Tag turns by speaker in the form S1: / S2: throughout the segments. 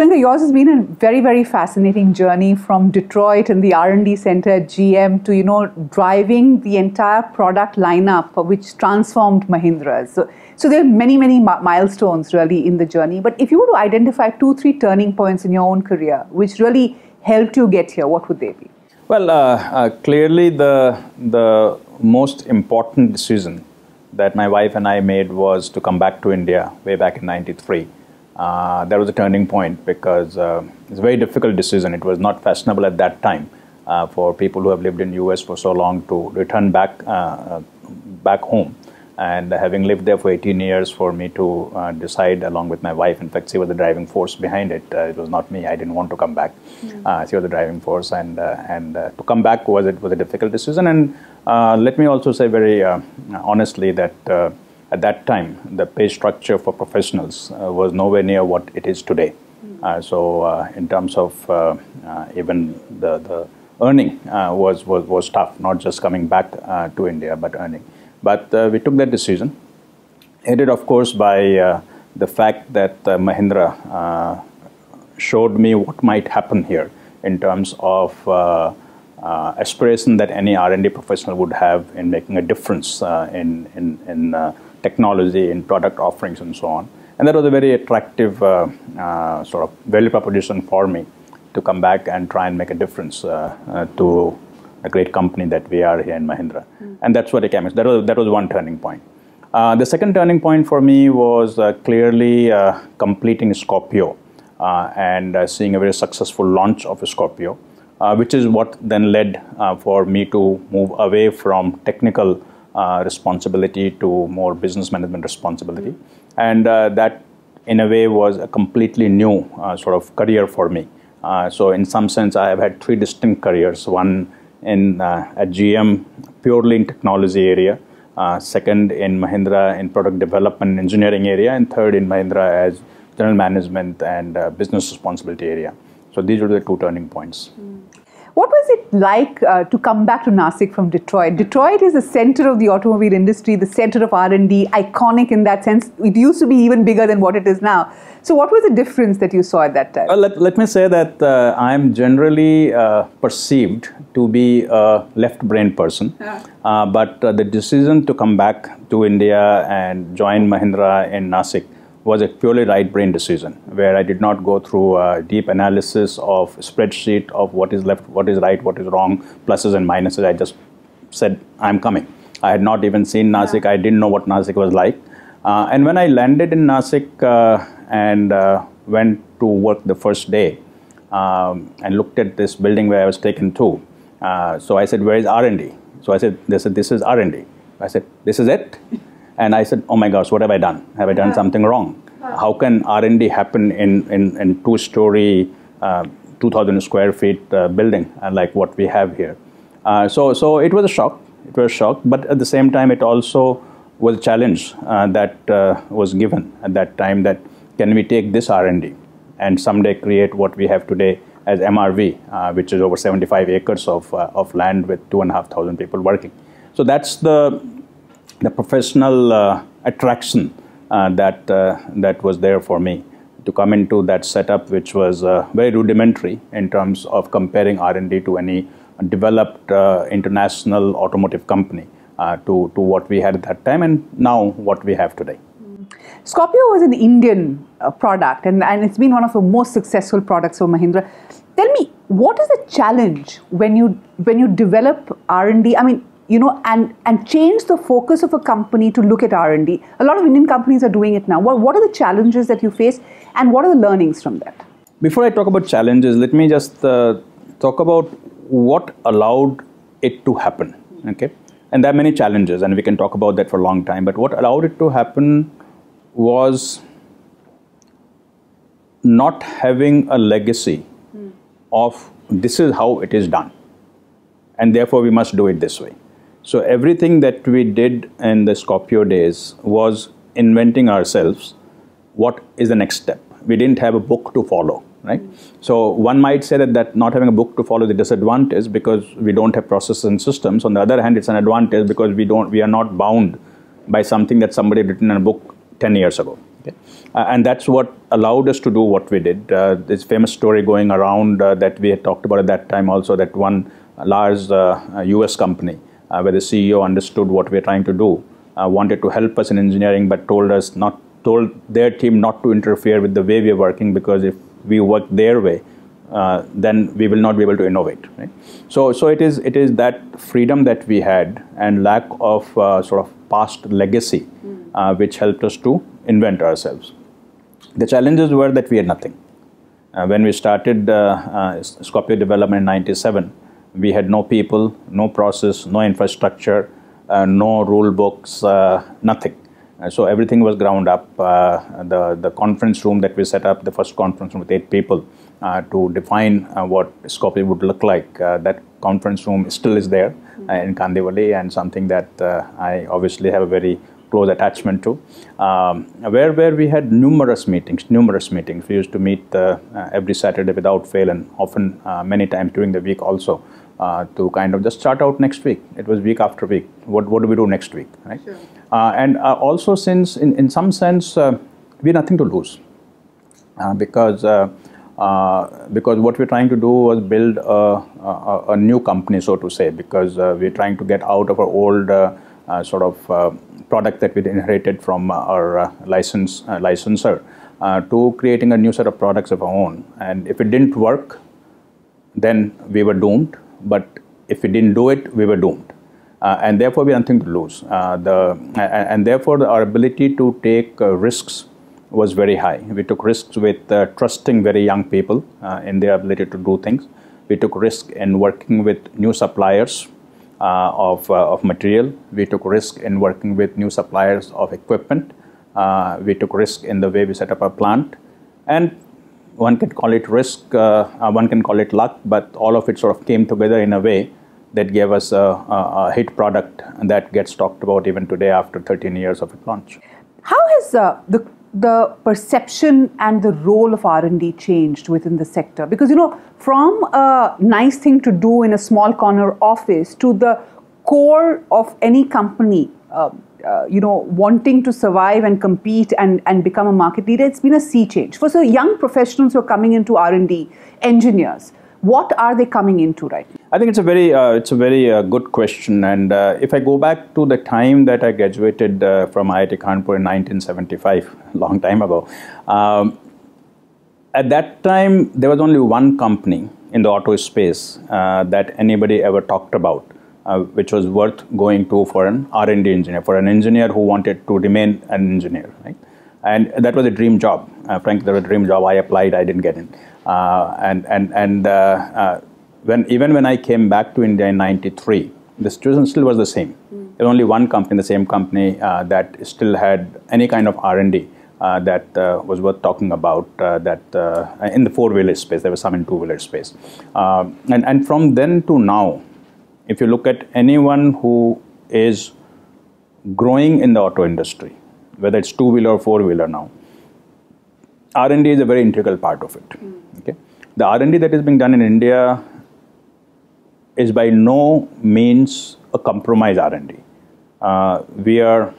S1: Goenka, yours has been a very, very fascinating journey from Detroit and the R&D center at GM to, you know, driving the entire product lineup which transformed Mahindra. So, so there are many, many milestones really in the journey. But if you were to identify two, three turning points in your own career which really helped you get here, what would they be?
S2: Well, uh, uh, clearly the the most important decision that my wife and I made was to come back to India way back in '93 uh, that was a turning point because uh, it's a very difficult decision. It was not fashionable at that time uh, for people who have lived in US for so long to return back uh, uh, back home. And having lived there for 18 years, for me to uh, decide along with my wife, in fact, she was the driving force behind it. it was not me. I didn't want to come back. Mm. she was the driving force, and and to come back was it was a difficult decision. And let me also say very honestly that at that time, the pay structure for professionals uh, was nowhere near what it is today. Hmm. Uh, so, uh, in terms of uh, uh, even the, the earning uh, was, was, was tough, not just coming back to India, but earning. But we took that decision, aided, of course, by the fact that Mahindra showed me what might happen here in terms of aspiration that any R&D professional would have in making a difference in, in, in technology in product offerings and so on. And that was a very attractive uh, uh, sort of value proposition for me to come back and try and make a difference uh, uh to a great company that we are here in Mahindra. Mm. And that's what it came. That was, that was one turning point. Uh, the second turning point for me was uh, clearly completing Scorpio and seeing a very successful launch of Scorpio, which is what then led for me to move away from technical uh, responsibility to more business management responsibility. And uh, that, in a way, was a completely new uh, sort of career for me. So, in some sense, I have had three distinct careers one in at GM, purely in technology area. second in Mahindra in product development engineering area, and third in Mahindra as general management and business responsibility area. So these were the two turning points. Mm.
S1: What was it like uh, to come back to Nasik from Detroit? Detroit is the center of the automobile industry, the center of R&D, iconic in that sense. It used to be even bigger than what it is now. So what was the difference that you saw at that time?
S2: Well, let, let me say that uh, I'm generally uh, perceived to be a left brain person. Yeah. Uh, but uh, the decision to come back to India and join Mahindra in Nasik was a purely right brain decision where I did not go through a deep analysis of spreadsheet of what is left, what is right, what is wrong, pluses and minuses. I just said, I'm coming. I had not even seen Nasik. I didn't know what Nasik was like. Uh, and when I landed in Nasik uh, and uh, went to work the first day um, and looked at this building where I was taken to, uh, so I said, where is R&D? So I said, they said, this is R&D. I said, this is it? And I said, oh my gosh, what have I done? Have I done something wrong? How can R&D happen in, in, in two-story, uh, 2,000 square feet uh, building uh, like what we have here? Uh, so, so it was a shock. It was a shock, but at the same time, it also was a challenge uh, that uh, was given at that time that can we take this R&D and someday create what we have today as MRV, which is over 75 acres of, of land with 2,500 people working. So that's the the professional uh, attraction uh, that uh, that was there for me to come into that setup, which was very rudimentary in terms of comparing R&D to any developed international automotive company to to what we had at that time, and now what we have today.
S1: Scorpio was an Indian uh, product and, and it's been one of the most successful products for Mahindra. Tell me, what is the challenge when you when you develop R&D? I mean, you know, and, and change the focus of a company to look at R&D. A lot of Indian companies are doing it now. What, what are the challenges that you face and what are the learnings from that?
S2: Before I talk about challenges, let me just uh, talk about what allowed it to happen, okay? And there are many challenges and we can talk about that for a long time, but what allowed it to happen was not having a legacy mm. of this is how it is done and therefore we must do it this way so everything that we did in the Scorpio days was inventing ourselves what is the next step. We didn't have a book to follow, right? So one might say that, that not having a book to follow is a disadvantage because we don't have processes and systems. On the other hand, it's an advantage because we don't we are not bound by something that somebody written in a book 10 years ago. Okay? Uh, and that's what allowed us to do what we did. Uh, this famous story going around uh, that we had talked about at that time also that one large US company where the CEO understood what we are trying to do, wanted to help us in engineering, but told us not told their team not to interfere with the way we are working because if we work their way, uh, then we will not be able to innovate. Right? So, so it is it is that freedom that we had and lack of uh, sort of past legacy, mm. uh, which helped us to invent ourselves. The challenges were that we had nothing. Uh, when we started uh, Scorpio development in '97, we had no people, no process, no infrastructure, no rule books, nothing. Uh, so everything was ground up. Uh, the the conference room that we set up, the first conference room with eight people, uh, to define what Scorpio would look like. that conference room still is there in Kandivali, and something that I obviously have a very close attachment to, um, where where we had numerous meetings, numerous meetings. We used to meet uh, every Saturday without fail, and often uh, many times during the week also uh, to kind of just start out next week. It was week after week. What what do we do next week, right? Sure. Uh, and uh, also since in, in some sense uh, we have nothing to lose uh, because uh, uh, because what we're trying to do was build a, a, a new company, so to say, because we're trying to get out of our old sort of product that we inherited from our license licensor to creating a new set of products of our own. And if it didn't work, then we were doomed. But if we didn't do it, we were doomed. Uh, and therefore we had nothing to lose. Uh, the, and therefore our ability to take uh, risks was very high. We took risks with uh, trusting very young people uh, in their ability to do things. We took risk in working with new suppliers of, of material. We took risk in working with new suppliers of equipment. we took risk in the way we set up our plant. And one can call it risk, one can call it luck, but all of it sort of came together in a way that gave us a, a, a, hit product that gets talked about even today after 13 years of its launch.
S1: How has uh, the the perception and the role of R&D changed within the sector? Because you know, from a nice thing to do in a small corner office to the core of any company, uh, uh, you know, wanting to survive and compete and, and become a market leader, it's been a sea change. For so young professionals who are coming into R&D, engineers, what are they coming into right now?
S2: I think it's a very uh, it's a very uh, good question, and uh, if I go back to the time that I graduated uh, from IIT Kanpur in 1975, long time ago, um, at that time there was only one company in the auto space uh, that anybody ever talked about, uh, which was worth going to for an R&D engineer, for an engineer who wanted to remain an engineer, right? And that was a dream job. frankly, that was a dream job. I applied, I didn't get in. Uh, and and and uh, uh, when even when I came back to India in '93, the situation still was the same. Mm. There was only one company, the same company that still had any kind of R and D. Uh, that uh, was worth talking about uh, that in the four-wheeler space there was some in two-wheeler space um, and, and from then to now if you look at anyone who is growing in the auto industry whether it's two-wheeler or four-wheeler now r&d is a very integral part of it mm. Okay, the R&D that is being done in India is by no means a compromise R&D. Uh, we are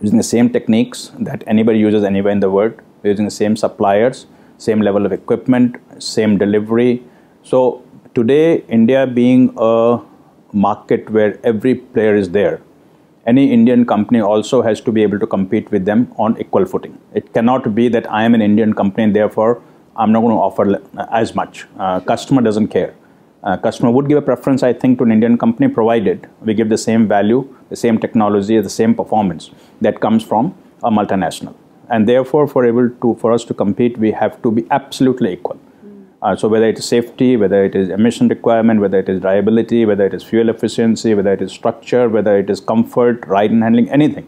S2: using the same techniques that anybody uses anywhere in the world. We're using the same suppliers, same level of equipment, same delivery. So today, India being a market where every player is there, any Indian company also has to be able to compete with them on equal footing. It cannot be that I am an Indian company and therefore I'm not going to offer as much. Uh, customer doesn't care. Uh, customer would give a preference, I think, to an Indian company provided we give the same value, the same technology, the same performance that comes from a multinational. And therefore, for able to for us to compete, we have to be absolutely equal. Uh, so whether it is safety, whether it is emission requirement, whether it is reliability, whether it is fuel efficiency, whether it is structure, whether it is comfort, ride and handling, anything,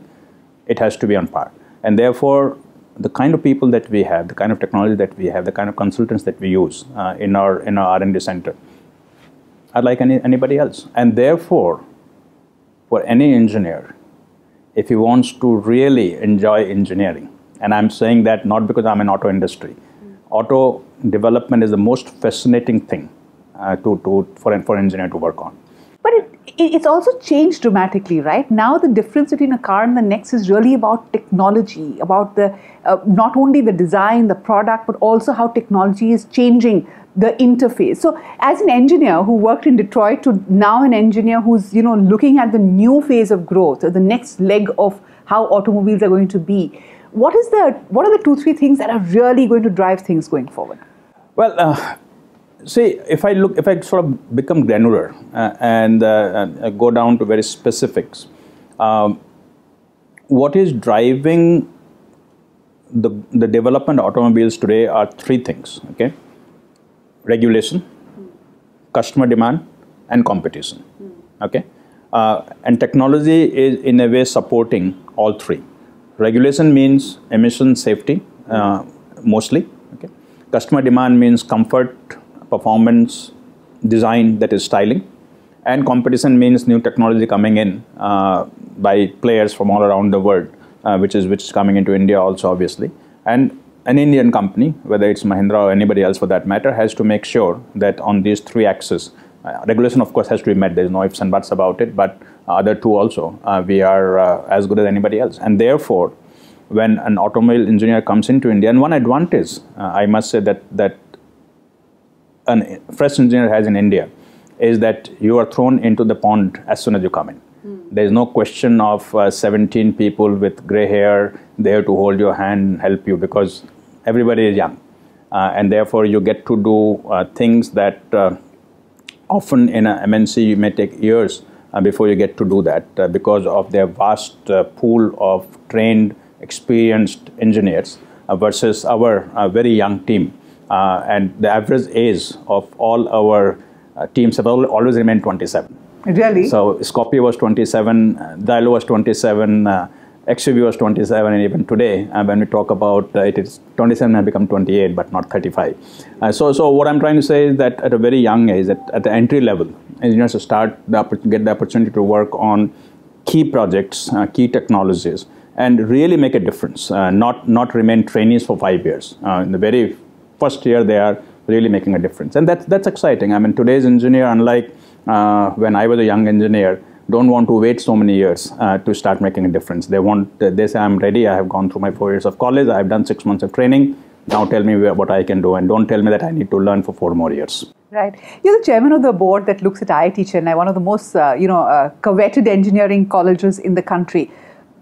S2: it has to be on par. And therefore, the kind of people that we have, the kind of technology that we have, the kind of consultants that we use uh, in our in our R&D center are like any, anybody else. And therefore, for any engineer, if he wants to really enjoy engineering, and I'm saying that not because I'm in auto industry. Auto development is the most fascinating thing uh, to, to for, for an engineer to work on.
S1: But it, it's also changed dramatically, right? Now the difference between a car and the next is really about technology, about the uh, not only the design, the product, but also how technology is changing the interface. So, as an engineer who worked in Detroit to now an engineer who's you know looking at the new phase of growth, the next leg of how automobiles are going to be, what is the what are the two three things that are really going to drive things going forward?
S2: Well. Uh, see, if I look, if I sort of become granular uh, and uh, go down to very specifics, um, what is driving the, the development of automobiles today are three things, okay? Regulation, customer demand, and competition, okay? Uh, and technology is in a way supporting all three. Regulation means emission safety, uh, mostly, okay? Customer demand means comfort, performance, design, that is styling. And competition means new technology coming in uh, by players from all around the world, uh, which is which is coming into India also, obviously. And an Indian company, whether it's Mahindra or anybody else for that matter, has to make sure that on these three axes, uh, regulation, of course, has to be met. There's no ifs and buts about it, but other two also, uh, we are uh, as good as anybody else. And therefore, when an automobile engineer comes into India, and one advantage, uh, I must say that that a fresh engineer has in India is that you are thrown into the pond as soon as you come in. Mm. There is no question of uh, 17 people with gray hair there to hold your hand and help you because everybody is young. Uh, and therefore, you get to do uh, things that uh, often in a MNC you may take years uh, before you get to do that uh, because of their vast pool of trained, experienced engineers versus our very young team. Uh, and the average age of all our uh, teams have always remained 27.
S1: Really?
S2: So Scorpio was 27, Xylo was 27, uh, XUV was 27, and even today, uh, when we talk about uh, it is 27 has become 28, but not 35. Uh, so, so what I'm trying to say is that at a very young age, at, at the entry level, engineers start the, get the opportunity to work on key projects, uh, key technologies, and really make a difference. not not remain trainees for five years. in the very first year they are really making a difference. And that's, that's exciting. I mean, today's engineer, unlike uh, when I was a young engineer, don't want to wait so many years uh, to start making a difference. They want, uh, they say, I'm ready. I have gone through my four years of college. I've done six months of training. Now tell me what I can do, and don't tell me that I need to learn for four more years.
S1: Right. You're the chairman of the board that looks at IIT Chennai, one of the most, uh, you know, uh, coveted engineering colleges in the country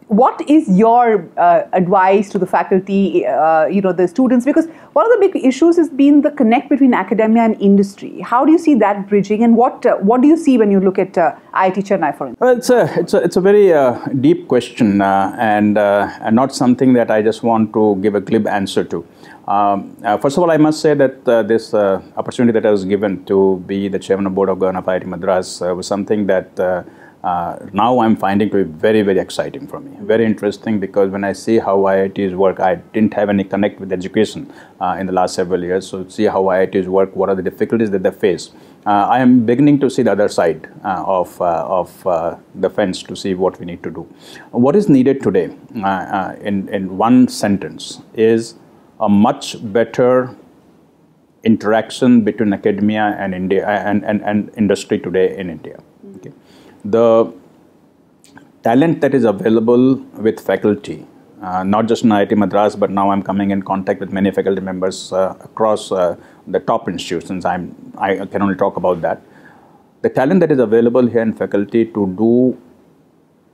S1: what is your uh, advice to the faculty, uh, you know, the students? Because one of the big issues has been the connect between academia and industry. How do you see that bridging, and what uh, what do you see when you look at uh, IIT Chennai, for instance?
S2: Well, it's a it's a it's a very uh, deep question, uh, and and not something that I just want to give a glib answer to. Um, first of all, I must say that this opportunity that I was given to be the chairman of board of governors of IIT Madras was something that uh, now I'm finding to be very, very exciting for me. Very interesting because when I see how IITs work, I didn't have any connect with education uh, in the last several years. So see how IITs work, what are the difficulties that they face. Uh, I am beginning to see the other side uh, of, uh, of uh, the fence to see what we need to do. What is needed today, in, in one sentence, is a much better interaction between academia and India and, and, and industry today in India the talent that is available with faculty, uh, not just in IIT Madras, but now I'm coming in contact with many faculty members uh, across uh, the top institutions. I'm, I can only talk about that. The talent that is available here in faculty to do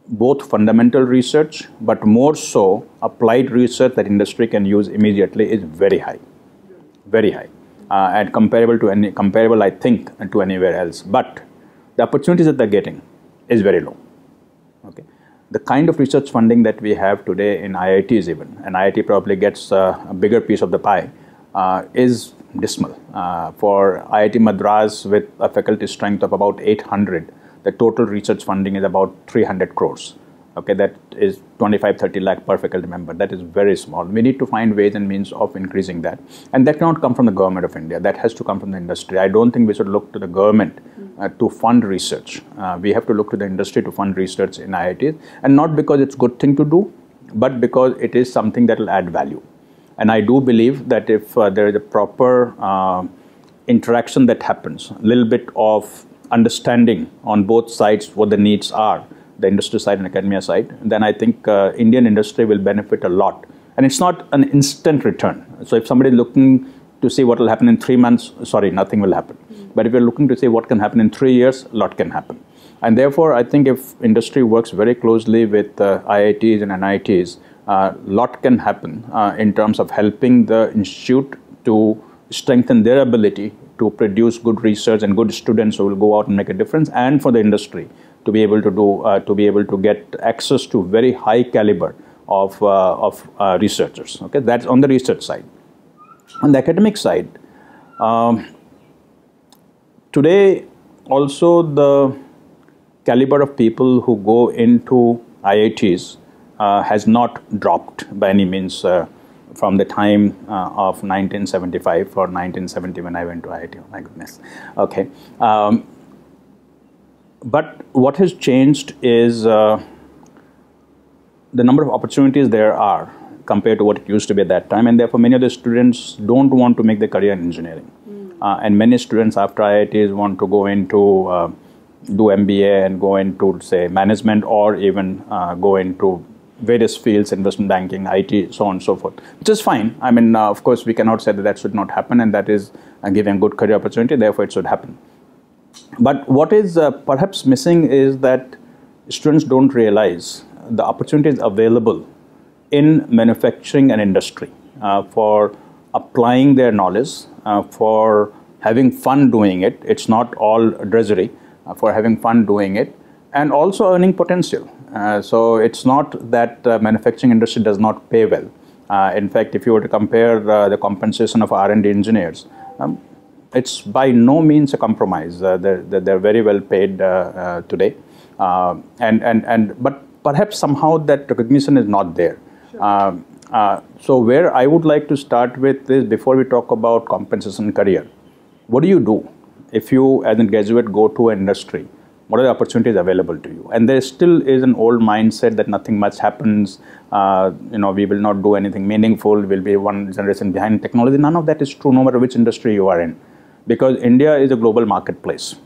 S2: both fundamental research, but more so applied research that industry can use immediately is very high, very high, uh, and comparable to any comparable, I think, to anywhere else. But the opportunities that they're getting is very low. Okay. The kind of research funding that we have today in IITs even, and IIT probably gets uh, a bigger piece of the pie, uh, is dismal. Uh, for IIT Madras with a faculty strength of about 800, the total research funding is about 300 crores okay that is 25 30 lakh per faculty member. That is very small. We need to find ways and means of increasing that. And that cannot come from the government of india. That has to come from the industry. I don't think we should look to the government uh, to fund research. Uh, we have to look to the industry to fund research in iits and not because it's a good thing to do but because it is something that will add value. And i do believe that if uh, there is a proper uh, interaction that happens a little bit of understanding on both sides what the needs are, the industry side and academia side, then I think uh, Indian industry will benefit a lot. And it's not an instant return. So if somebody is looking to see what will happen in three months, sorry, nothing will happen. Mm. But if you're looking to see what can happen in three years, a lot can happen. And therefore, I think if industry works very closely with uh, IITs and NITs, a uh, lot can happen uh, in terms of helping the institute to strengthen their ability to produce good research and good students who will go out and make a difference, and for the industry to be able to do uh, to be able to get access to very high caliber of uh, of uh, researchers. Okay, that's on the research side. On the academic side, um, today also the caliber of people who go into IITs uh, has not dropped by any means uh, from the time uh, of 1975 or 1970 when I went to IIT. Oh my goodness. Okay. Um, but what has changed is uh, the number of opportunities there are compared to what it used to be at that time, and therefore many of the students don't want to make their career in engineering. Mm. Uh, and many students after IITs want to go into uh, do MBA and go into say management or even uh, go into various fields, investment banking, IT, so on and so forth, which is fine. I mean, uh, of course, we cannot say that that should not happen, and that is uh, giving a good career opportunity. Therefore, it should happen. But what is uh, perhaps missing is that students don't realize the opportunities available in manufacturing and industry uh, for applying their knowledge, uh, for having fun doing it. It's not all drudgery. Uh, for having fun doing it, and also earning potential. Uh, so it's not that uh, manufacturing industry does not pay well. Uh, in fact, if you were to compare uh, the compensation of R&D engineers, um, it's by no means a compromise. Uh, they're, they're very well paid today, and and and but perhaps somehow that recognition is not there. Sure. So where I would like to start with is before we talk about compensation career, what do you do if you as a graduate go to an industry? What are the opportunities available to you. And there still is an old mindset that nothing much happens uh, you know we will not do anything meaningful we'll be one generation behind technology. None of that is true no matter which industry you are in. Because india is a global marketplace.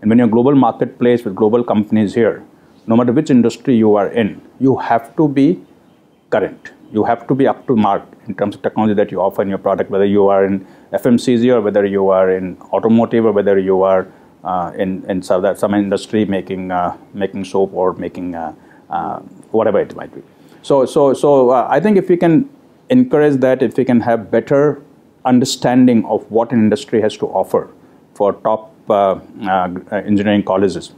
S2: And when you're a global marketplace with global companies here no matter which industry you are in you have to be current. You have to be up to mark in terms of technology that you offer in your product whether you are in fmcg or whether you are in automotive or whether you are in in some industry making uh, making soap or making uh, whatever it might be. So so so I think if we can encourage that, if we can have better understanding of what an industry has to offer for top engineering colleges,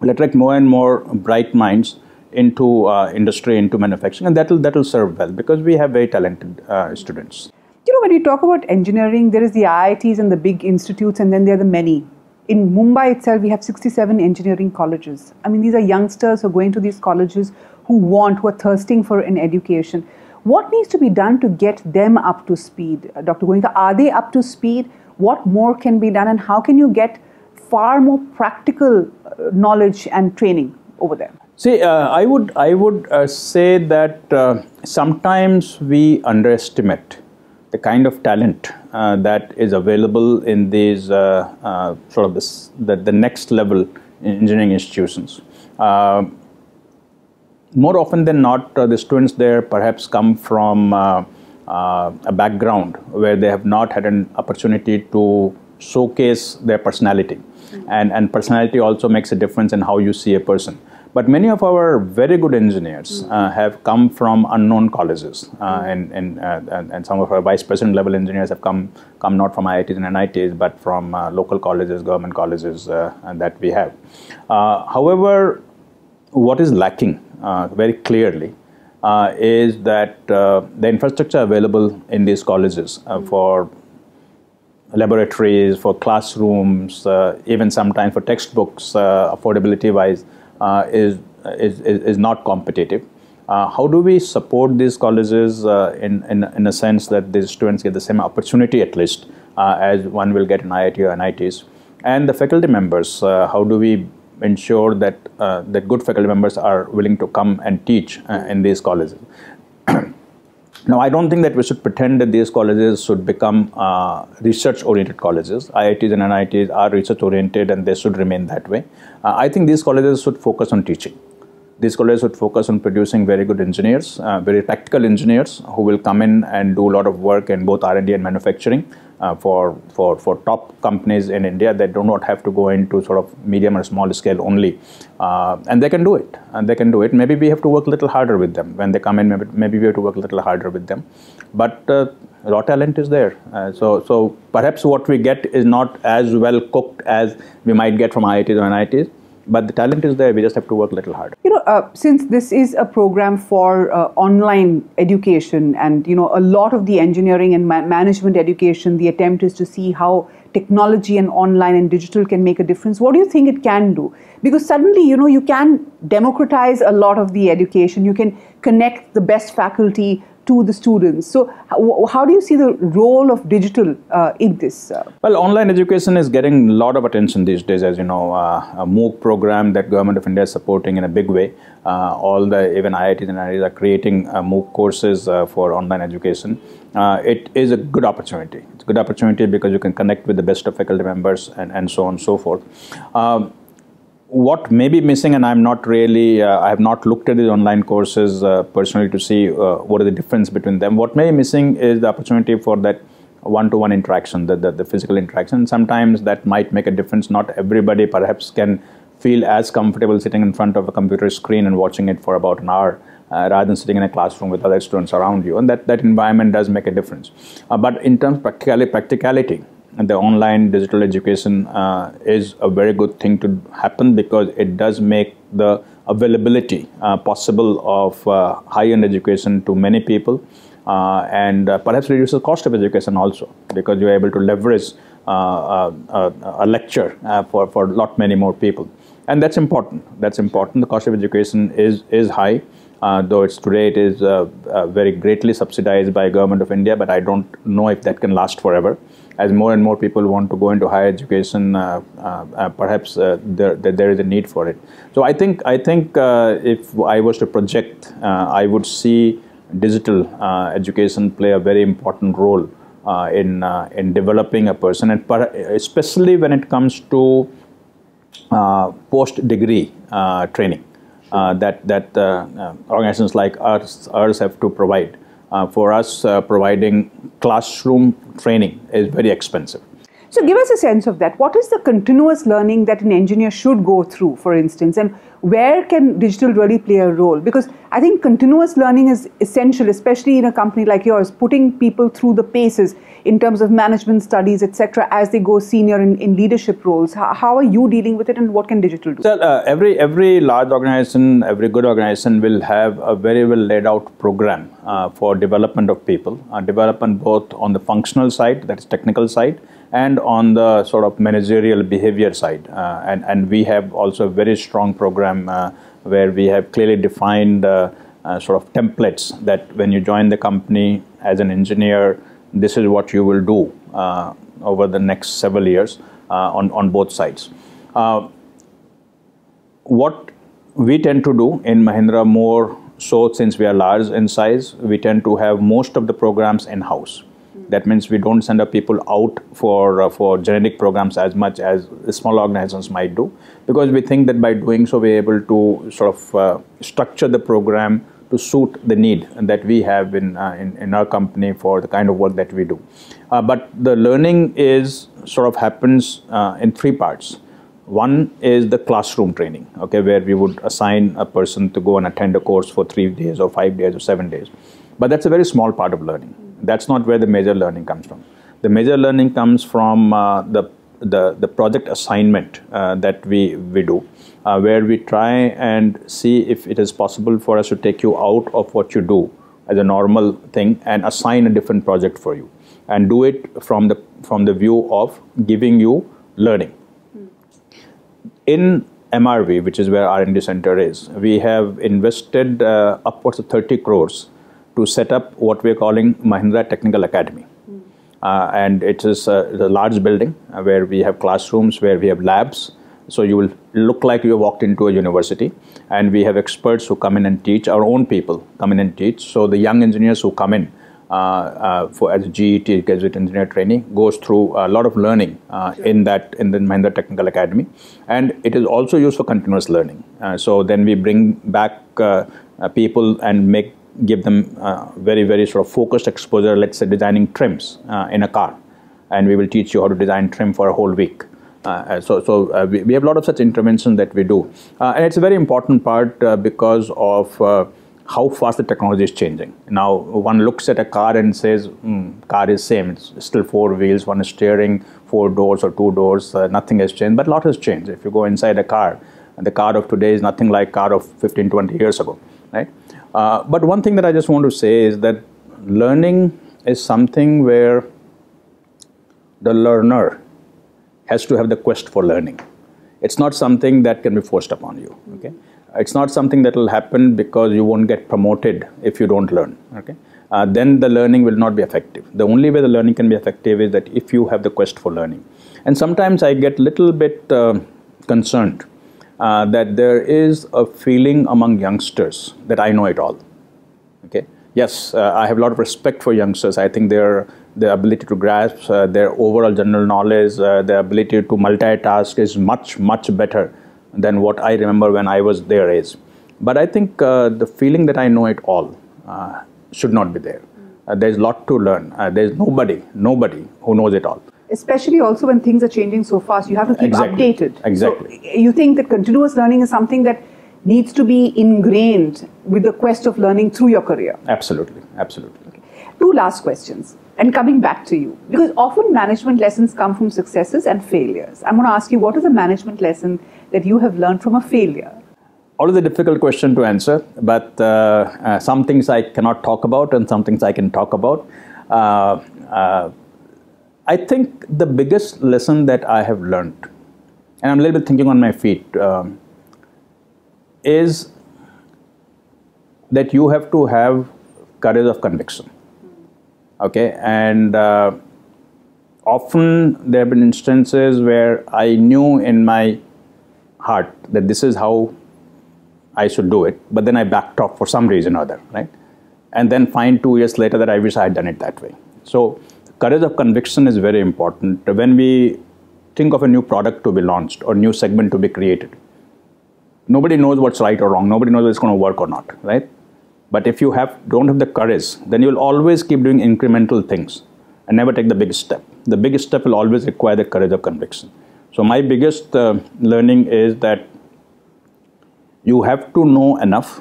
S2: will attract more and more bright minds into uh, industry, into manufacturing, and that will that will serve well because we have very talented uh, students.
S1: You know, when you talk about engineering, there is the IITs and the big institutes, and then there are the many in Mumbai itself, we have 67 engineering colleges. I mean, these are youngsters who are going to these colleges who want, who are thirsting for an education. What needs to be done to get them up to speed, uh, Dr. Goenka? Are they up to speed? What more can be done, and how can you get far more practical uh, knowledge and training over there?
S2: See, uh, I would I would uh, say that sometimes we underestimate the kind of talent uh, that is available in these uh, uh, sort of this, the, the next level engineering institutions. Uh, more often than not, uh, the students there perhaps come from uh, a background where they have not had an opportunity to showcase their personality. Mm-hmm. And, and personality also makes a difference in how you see a person. But many of our very good engineers mm. uh, have come from unknown colleges, uh, mm. and, and, uh, and some of our vice president level engineers have come come not from IITs and NITs, but from uh, local colleges, government colleges uh, that we have. Uh, however, what is lacking very clearly is that the infrastructure available in these colleges mm. for laboratories, for classrooms, even sometimes for textbooks, affordability wise uh, is, is, is not competitive. Uh, how do we support these colleges uh, in, in, in a sense that these students get the same opportunity at least uh, as one will get in IIT or NITs? And the faculty members, uh, how do we ensure that, that good faculty members are willing to come and teach in these colleges? Now, I don't think that we should pretend that these colleges should become uh, research-oriented colleges. IITs and NITs are research-oriented, and they should remain that way. Uh, I think these colleges should focus on teaching. These colleges would focus on producing very good engineers, uh, very practical engineers who will come in and do a lot of work in both R&D and manufacturing uh, for, for, for top companies in India that do not have to go into sort of medium or small scale only. Uh, and they can do it. And they can do it. Maybe we have to work a little harder with them. When they come in, maybe, maybe we have to work a little harder with them. But uh, raw talent is there. Uh, so, so perhaps what we get is not as well cooked as we might get from IITs or NITs but the talent is there. We just have to work a little harder.
S1: You know, uh, since this is a program for uh, online education, and you know, a lot of the engineering and ma- management education, the attempt is to see how technology and online and digital can make a difference. What do you think it can do? Because suddenly, you know, you can democratize a lot of the education. You can connect the best faculty to the students. So, how, how do you see the role of digital uh, in this? Uh?
S2: Well, online education is getting a lot of attention these days, as you know, uh, a MOOC program that Government of India is supporting in a big way. Uh, all the even IITs and IITs are creating uh, MOOC courses uh, for online education. it is a good opportunity. It's a good opportunity because you can connect with the best of faculty members and, and so on and so forth. Um, what may be missing, and I'm not really, uh, I have not looked at the online courses uh, personally to see uh, what are the difference between them. What may be missing is the opportunity for that one-to-one interaction, the, the, the physical interaction. Sometimes that might make a difference. Not everybody perhaps can feel as comfortable sitting in front of a computer screen and watching it for about an hour. Uh, rather than sitting in a classroom with other students around you, and that, that environment does make a difference. Uh, but in terms of practicality the online digital education uh, is a very good thing to happen because it does make the availability uh, possible of uh, high-end education to many people uh, and uh, perhaps reduces the cost of education also because you're able to leverage uh, a lecture for, for a lot many more people. And that's important. That's important. The cost of education is is high uh, though it's today it is uh, uh, very greatly subsidized by government of India, but I don't know if that can last forever. As more and more people want to go into higher education, uh, uh, uh, perhaps there, there is a need for it. So I think I think if I was to project, I would see digital education play a very important role in in developing a person, and especially when it comes to post degree training. Uh, that that uh, uh, organizations like us, ours have to provide. Uh, for us, uh, providing classroom training is very expensive.
S1: So, give us a sense of that. What is the continuous learning that an engineer should go through, for instance, and where can digital really play a role? Because I think continuous learning is essential, especially in a company like yours, putting people through the paces in terms of management studies, etc., as they go senior in, in leadership roles. How, how, are you dealing with it, and what can digital do?
S2: So, uh, every every large organization, every good organization will have a very well laid out program uh, for development of people, uh, development both on the functional side, that is technical side, and on the sort of managerial behavior side. Uh, and and we have also a very strong program uh, where we have clearly defined. Uh, sort of templates that when you join the company as an engineer, this is what you will do over the next several years on, on both sides. What we tend to do in Mahindra more so since we are large in size, we tend to have most of the programs in-house. That means we don't send our people out for uh, for generic programs as much as small organizations might do, because we think that by doing so we're able to sort of uh, structure the program to suit the need that we have in, uh, in, in, our company for the kind of work that we do. Uh, but the learning is sort of happens uh, in three parts. One is the classroom training, okay, where we would assign a person to go and attend a course for three days or five days or seven days. But that's a very small part of learning. That's not where the major learning comes from. The major learning comes from uh, the, the, the project assignment uh, that we, we do uh, where we try and see if it is possible for us to take you out of what you do as a normal thing and assign a different project for you and do it from the from the view of giving you learning in mrv which is where r&d center is we have invested uh, upwards of 30 crores to set up what we're calling mahindra technical academy mm. uh, and it is a, a large building uh, where we have classrooms where we have labs So you will look like you walked into a university, and we have experts who come in and teach. Our own people come in and teach. So the young engineers who come in uh, uh, for as GET graduate engineer training goes through a lot of learning uh, sure. in that in the Mahindra Technical Academy, and it is also used for continuous learning. Uh, so then we bring back uh, uh, people and make give them very very sort of focused exposure. Let's say designing trims in a car, and we will teach you how to design trim for a whole week. Uh, so, so uh, we, we, have a lot of such interventions that we do, uh, and it's a very important part because of how fast the technology is changing. Now, one looks at a car and says, mm, car is same. It's still four wheels, one is steering, four doors or two doors. Uh, nothing has changed, but a lot has changed. If you go inside a car, the car of today is nothing like car of 15, 20 years ago, right? Uh, but one thing that I just want to say is that learning is something where the learner has to have the quest for learning. It's not something that can be forced upon you, okay? It's not something that will happen because you won't get promoted if you don't learn. Okay, uh, then the learning will not be effective. The only way the learning can be effective is that if you have the quest for learning. And sometimes I get a little bit uh, concerned uh, that there is a feeling among youngsters that I know it all. Okay. Yes, uh, I have a lot of respect for youngsters. I think their their ability to grasp uh, their overall general knowledge, uh, their ability to multitask is much much better than what I remember when I was their age. But I think uh, the feeling that I know it all uh, should not be there. There's a lot to learn. There's nobody, nobody who knows it all.
S1: Especially also when things are changing so fast, you have to keep
S2: exactly.
S1: updated.
S2: Exactly.
S1: So you think that continuous learning is something that needs to be ingrained with the quest of learning through your career?
S2: Absolutely, absolutely.
S1: Okay. Two last questions. And coming back to you, because often management lessons come from successes and failures. I'm going to ask you what is a management lesson that you have learned from a failure?
S2: Always a difficult question to answer, but uh, uh, some things I cannot talk about and some things I can talk about. Uh, uh, I think the biggest lesson that I have learned, and I'm a little bit thinking on my feet, um, is that you have to have courage of conviction. Okay, and uh, often there have been instances where I knew in my heart that this is how I should do it, but then I backed off for some reason or other, right? And then find two years later that I wish I had done it that way. So, courage of conviction is very important. When we think of a new product to be launched or new segment to be created, nobody knows what's right or wrong. Nobody knows if it's going to work or not, right? But if you have don't have the courage, then you'll always keep doing incremental things and never take the biggest step. The biggest step will always require the courage of conviction. So my biggest uh, learning is that you have to know enough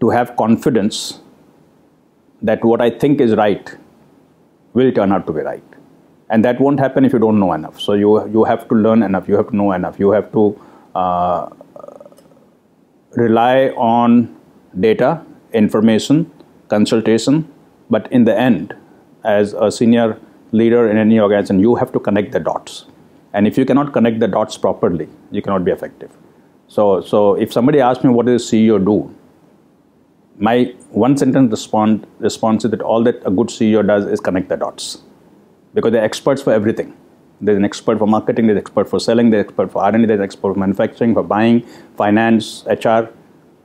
S2: to have confidence that what I think is right will turn out to be right. And that won't happen if you don't know enough. So you, you have to learn enough, you have to know enough, you have to uh, rely on data, information, consultation, but in the end, as a senior leader in any organization, you have to connect the dots. And if you cannot connect the dots properly, you cannot be effective. So, so if somebody asks me what does CEO do, my one sentence respond, response is that all that a good CEO does is connect the dots. Because they're experts for everything. There's an expert for marketing, there's an expert for selling, there's an expert for R&D, there's an expert for manufacturing, for buying, finance, HR.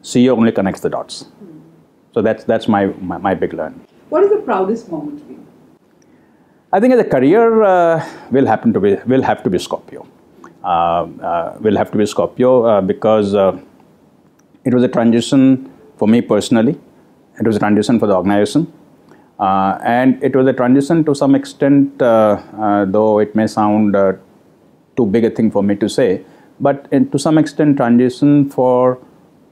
S2: CEO only connects the dots. So that's, that's my, my, my big learn.
S1: What is the proudest moment for you?
S2: I think as a career uh, will happen to be will have to be Scorpio. Uh, uh, will have to be Scorpio uh, because uh, it was a transition for me personally. It was a transition for the organization, uh, and it was a transition to some extent, though it may sound too big a thing for me to say, but in, to some extent, transition for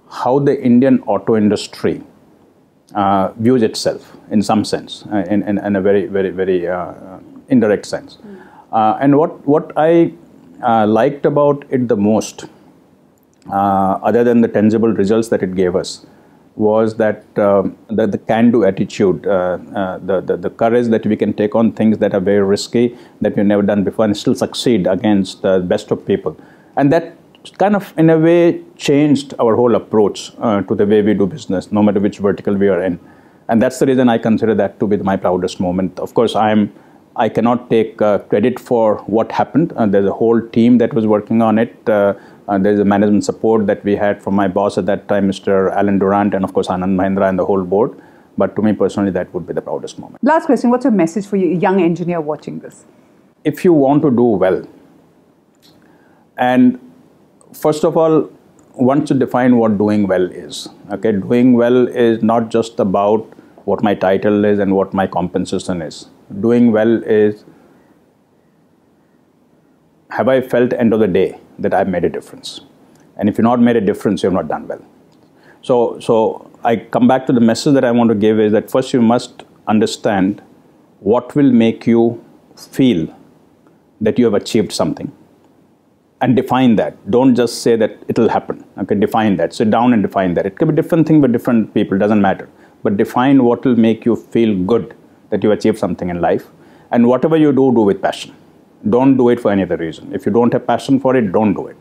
S2: how the Indian auto industry uh, views itself in some sense, uh, in, in, in, a very, very, very uh, indirect sense. Mm. and what, what I liked about it the most, other than the tangible results that it gave us, was that uh, the, the can-do attitude, uh, uh, the, the, the courage that we can take on things that are very risky, that we've never done before, and still succeed against the best of people. And that kind of in a way changed our whole approach uh, to the way we do business no matter which vertical we are in and that's the reason i consider that to be my proudest moment of course i'm I cannot take uh, credit for what happened. Uh, there's a whole team that was working on it. Uh, there's a management support that we had from my boss at that time, Mr. Alan Durante, and of course Anand Mahindra and the whole board. But to me personally, that would be the proudest moment.
S1: Last question What's your message for a young engineer watching this?
S2: If you want to do well, and first of all, want to define what doing well is. Okay, doing well is not just about what my title is and what my compensation is. Doing well is have I felt end of the day that I've made a difference? And if you've not made a difference, you've not done well. So, so I come back to the message that I want to give is that first you must understand what will make you feel that you have achieved something and define that. Don't just say that it'll happen. Okay, define that. Sit down and define that. It could be different thing for different people, doesn't matter. But define what will make you feel good that you achieved something in life. And whatever you do, do with passion. Don't do it for any other reason. If you don't have passion for it, don't do it.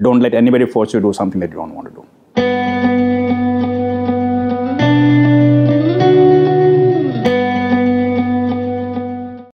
S2: Don't let anybody force you to do something that you don't want to do.